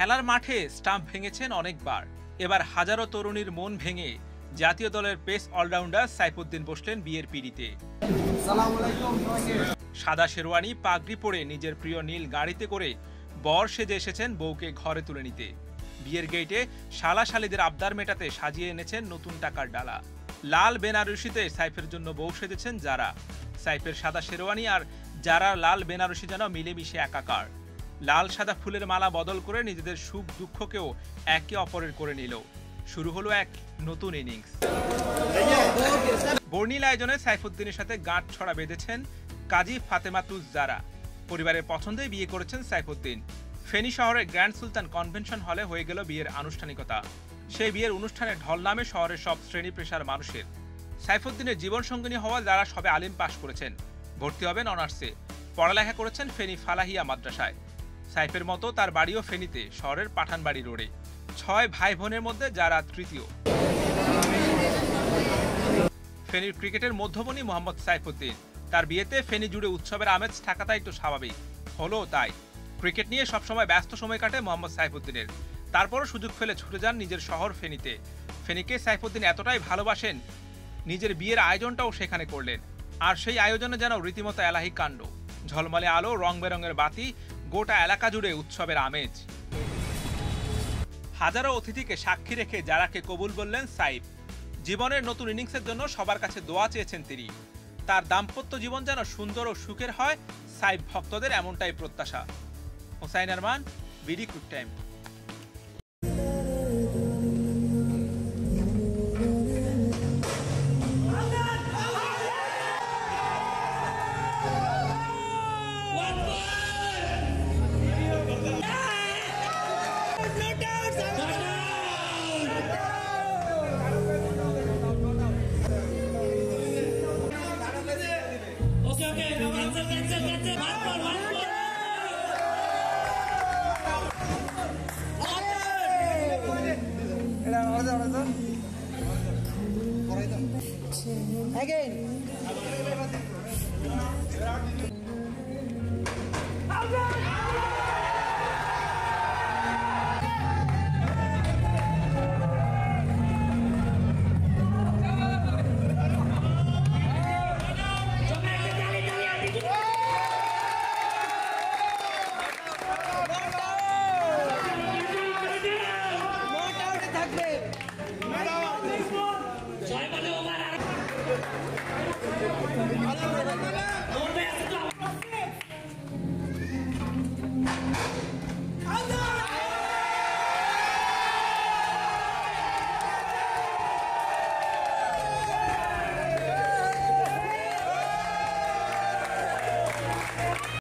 খেলার মাঠে স্টাম্প ভেঙেছেন অনেকবার। এবার হাজারো তরুণীর মন ভেঙে জাতীয় দলের পেস অলরাউন্ডার সাইফুদ্দিন বসলেন বিয়ের পিড়িতে। সাদা শেরওয়ানি পাগড়ি পরে নিজের প্রিয় নীল গাড়িতে করে বর সেজে এসেছেন বউকে ঘরে তুলে নিতে। বিয়ের গেটে শালা শালিদের আবদার মেটাতে সাজিয়ে এনেছেন নতুন টাকার ডালা। লাল বেনারসিতে সাইফের জন্য বউ সেজেছেন যারা। সাইফের সাদা শেরওয়ানি আর যারা লাল বেনারসি যেন মিলেমিশে একাকার। লাল সাদা ফুলের মালা বদল করে নিজেদের সুখ দুঃখকেও একে অপরের করে নিল। শুরু হলো এক নতুন ইনিংস। বর্ণিল আয়োজনে সাইফুদ্দিনের সাথে গাঁট ছড়া বেঁধেছেন কাজী ফাতেমাতুজ জারা পরিবারের পছন্দেই বিয়ে করেছেন সাইফুদ্দিন। ফেনী শহরের গ্র্যান্ড সুলতান কনভেনশন হলে হয়ে গেল বিয়ের আনুষ্ঠানিকতা। সেই বিয়ের অনুষ্ঠানে ঢল নামে শহরের সব শ্রেণি পেশার মানুষের। সাইফুদ্দিনের জীবন সঙ্গিনী হওয়া যারা সবে আলিম পাশ করেছেন। ভর্তি হবেন অনার্সে। পড়ালেখা করেছেন ফেনী ফালাহিয়া মাদ্রাসায়। সাইফের মতো তার বাড়িও ফেনীতে, শহরের পাঠানবাড়ি রোডে। ছয় ভাই বোনের মধ্যে যারা তৃতীয়। ফেনীর ক্রিকেটের মধ্যমণি মোহাম্মদ সাইফুদ্দিন। তার বিয়েতে ফেনী জুড়ে উৎসবের আমেজ থাকাটাই তো স্বাভাবিক। হলো তাই। ক্রিকেট নিয়ে সবসময় ব্যস্ত সময় কাটে মোহাম্মদ সাইফুদ্দিনের। তারপরও সুযোগ ফেলে ছুটে যান নিজের শহর ফেনীতে। ফেনীকে সাইফুদ্দিন এতটাই ভালোবাসেন, নিজের বিয়ের আয়োজনটাও সেখানে করলেন। আর সেই আয়োজনে যেন রীতিমতো এলাহি কাণ্ড। ঝলমলে আলো, রং বেরঙের বাতি গোটা এলাকা জুড়ে উৎসবের আমেজ। হাজারো অতিথিকে সাক্ষী রেখে যারাকে কবুল বললেন সাইফ। জীবনের নতুন ইনিংসের জন্য সবার কাছে দোয়া চেয়েছেন তিনি। তার দাম্পত্য জীবন যেন সুন্দর ও সুখের হয়, সাইফ ভক্তদের এমনটাই প্রত্যাশা। Hossain Arman, BD quick time. Again.